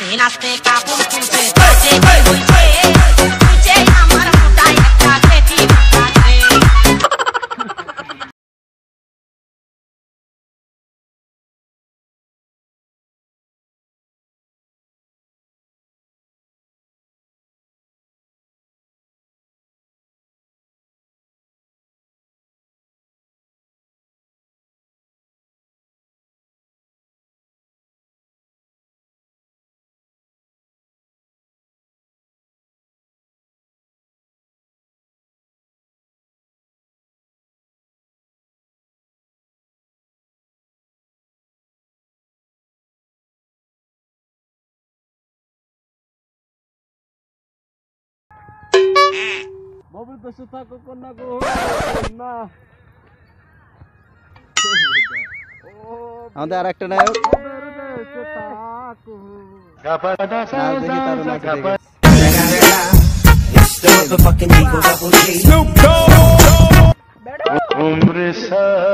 Minas pica pum pum বাবুর পাশে থাকো কন্যা গো না আমাদের আর একটা নায়ক বাবের দেশে